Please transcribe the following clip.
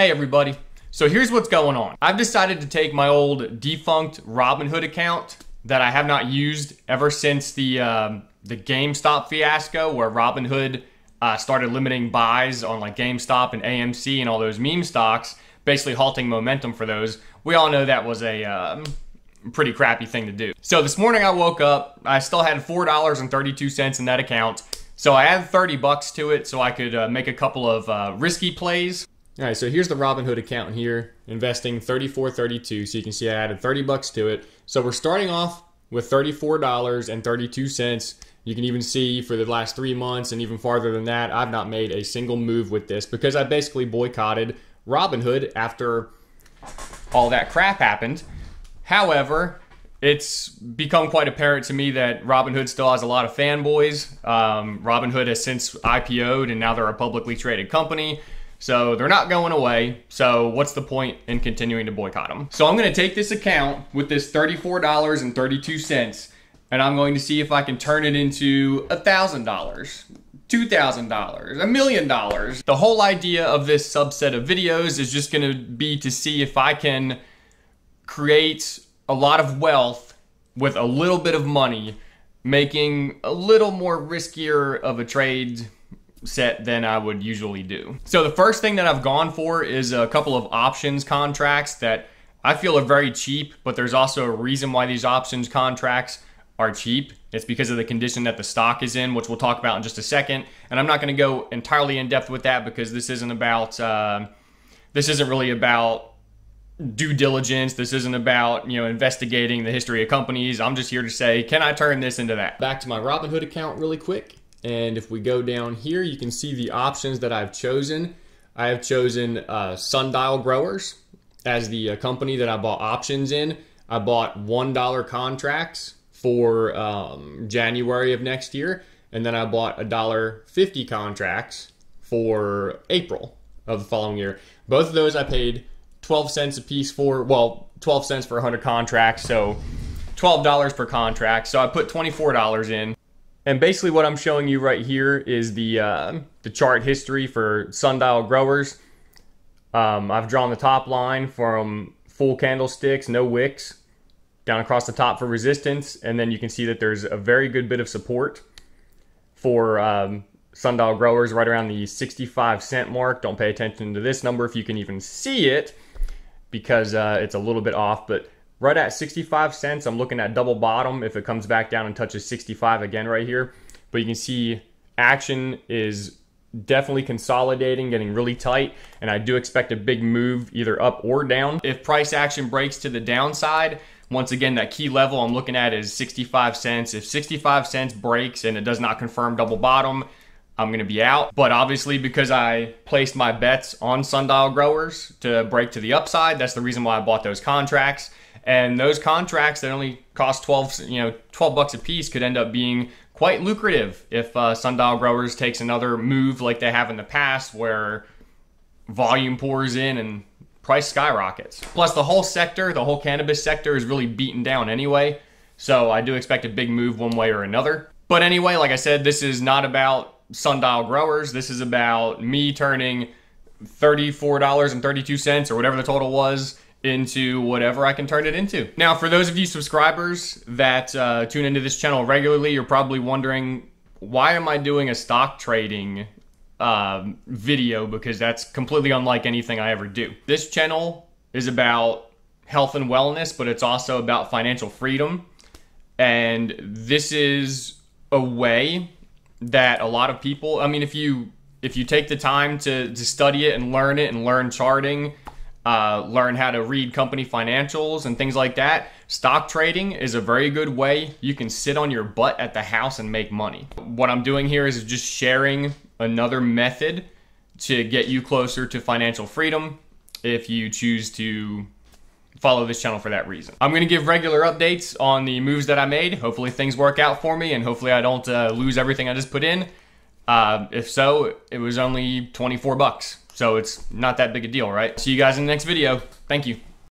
Hey everybody. So here's what's going on. I've decided to take my old defunct Robinhood account that I have not used ever since the um, the GameStop fiasco, where Robinhood uh, started limiting buys on like GameStop and AMC and all those meme stocks, basically halting momentum for those. We all know that was a um, pretty crappy thing to do. So this morning I woke up, I still had four dollars and thirty two cents in that account. So I added 30 bucks to it so I could uh, make a couple of uh, risky plays. All right, so here's the Robinhood account here, investing 34.32. So you can see I added 30 bucks to it. So we're starting off with $34.32. You can even see for the last three months and even farther than that, I've not made a single move with this because I basically boycotted Robinhood after all that crap happened. However, it's become quite apparent to me that Robinhood still has a lot of fanboys. Um, Robinhood has since IPO'd and now they're a publicly traded company. So they're not going away. So what's the point in continuing to boycott them? So I'm going to take this account with this $34.32 and I'm going to see if I can turn it into $1,000. $2,000, a million dollars. The whole idea of this subset of videos is just gonna be to see if I can create a lot of wealth with a little bit of money, making a little more riskier of a trade set than I would usually do. So the first thing that I've gone for is a couple of options contracts that I feel are very cheap, but there's also a reason why these options contracts are cheap. It's because of the condition that the stock is in, which we'll talk about in just a second. And I'm not going to go entirely in depth with that because this isn't about uh, this isn't really about due diligence. This isn't about, you know, investigating the history of companies. I'm just here to say, can I turn this into that? Back to my Robinhood account really quick. And if we go down here, you can see the options that I've chosen. I have chosen uh, Sundial Growers as the uh, company that I bought options in. I bought $1 contracts for um, January of next year. And then I bought a dollar fifty contracts for April of the following year. Both of those I paid 12 cents a piece for, well, 12 cents for 100 contracts, so $12 per contract. So I put $24 in. And basically what I'm showing you right here is the, uh, the chart history for sundial growers. Um, I've drawn the top line from full candlesticks, no wicks, down across the top for resistance. And then you can see that there's a very good bit of support for um, sundial growers right around the 65 cent mark. Don't pay attention to this number if you can even see it because uh, it's a little bit off, but right at 65 cents, I'm looking at double bottom if it comes back down and touches 65 again right here. But you can see action is definitely consolidating, getting really tight, and I do expect a big move either up or down. If price action breaks to the downside, once again, that key level I'm looking at is 65 cents. If 65 cents breaks and it does not confirm double bottom, I'm going to be out. But obviously, because I placed my bets on sundial growers to break to the upside, that's the reason why I bought those contracts. And those contracts that only cost 12, you know, 12 bucks a piece could end up being quite lucrative if uh, sundial growers takes another move like they have in the past, where volume pours in and price skyrockets. Plus, the whole sector, the whole cannabis sector, is really beaten down anyway. So I do expect a big move one way or another. But anyway, like I said, this is not about sundial growers. This is about me turning $34.32 or whatever the total was into whatever I can turn it into. Now, for those of you subscribers that uh, tune into this channel regularly, you're probably wondering why am I doing a stock trading uh, video because that's completely unlike anything I ever do. This channel is about health and wellness, but it's also about financial freedom. And this is a way that a lot of people, I mean, if you if you take the time to, to study it and learn it and learn charting, uh, learn how to read company financials and things like that, stock trading is a very good way. You can sit on your butt at the house and make money. What I'm doing here is just sharing another method to get you closer to financial freedom if you choose to follow this channel for that reason. I'm going to give regular updates on the moves that I made. Hopefully things work out for me and hopefully I don't uh, lose everything I just put in. Uh, if so, it was only 24 bucks. So it's not that big a deal, right? See you guys in the next video. Thank you.